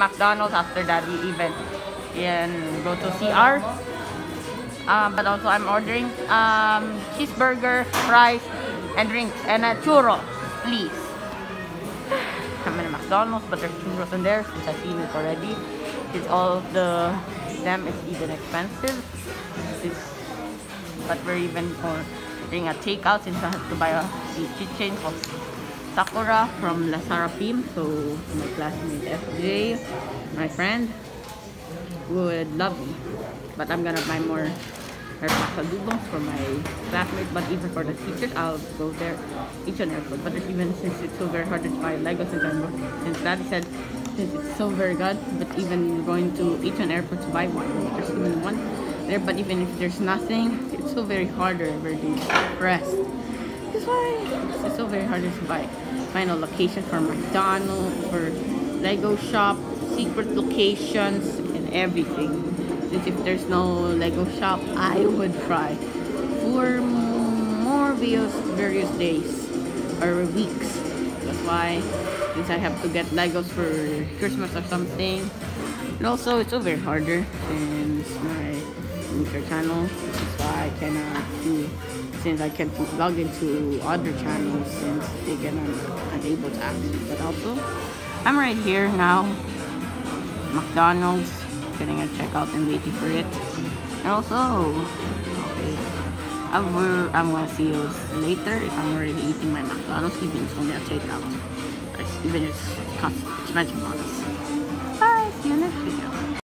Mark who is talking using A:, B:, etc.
A: McDonald's after that we even and go to CR. Um, but also I'm ordering um, cheeseburger, fries, and drinks, and a churro, please. I'm in McDonald's, but there's churros in there since I've seen it already. It's all the them is even expensive. It's, but we're even ordering a takeout since I have to buy a, a kitchen Sakura from La Sarapim. So my classmate FJ, my friend, would love me. But I'm gonna buy more her pasalubong for my classmates, but even for the teachers, I'll go there each and every But even since it's so very hard to buy Lego since I'm since Daddy said since it's so very good, but even going to each and airport to buy one, there's even one there. But even if there's nothing, it's so very harder very depressed. That's why it's so very hard to buy. Find a location for McDonald's, for Lego shop, secret locations, and everything. Since if there's no Lego shop, I would try for more videos various days or weeks. That's why since I have to get Legos for Christmas or something. And also it's over harder since my Meeker channel. I cannot do since I can't log into other channels since they get un unable to access. But also I'm right here now. McDonald's getting a checkout and waiting for it. And also, okay, I'm, I'm gonna see you later if I'm already eating my McDonald's, even it's only a takeout. Even it's expensive on. Bye, see you next video.